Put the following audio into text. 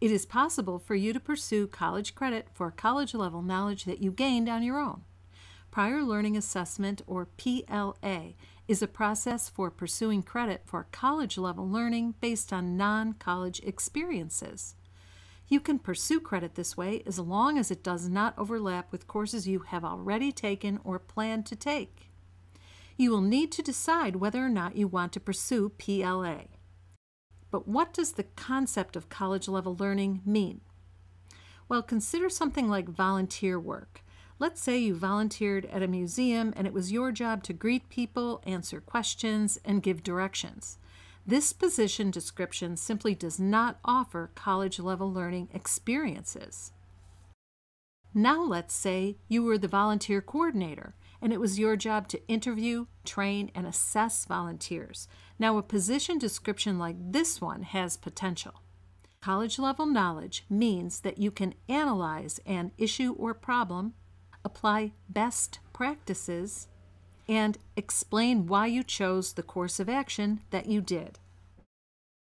It is possible for you to pursue college credit for college level knowledge that you gained on your own. Prior Learning Assessment, or PLA, is a process for pursuing credit for college level learning based on non college experiences. You can pursue credit this way as long as it does not overlap with courses you have already taken or plan to take. You will need to decide whether or not you want to pursue PLA. But what does the concept of college level learning mean? Well, consider something like volunteer work. Let's say you volunteered at a museum and it was your job to greet people, answer questions, and give directions. This position description simply does not offer college level learning experiences. Now, let's say you were the volunteer coordinator and it was your job to interview, train, and assess volunteers. Now, a position description like this one has potential. College level knowledge means that you can analyze an issue or problem, apply best practices, and explain why you chose the course of action that you did.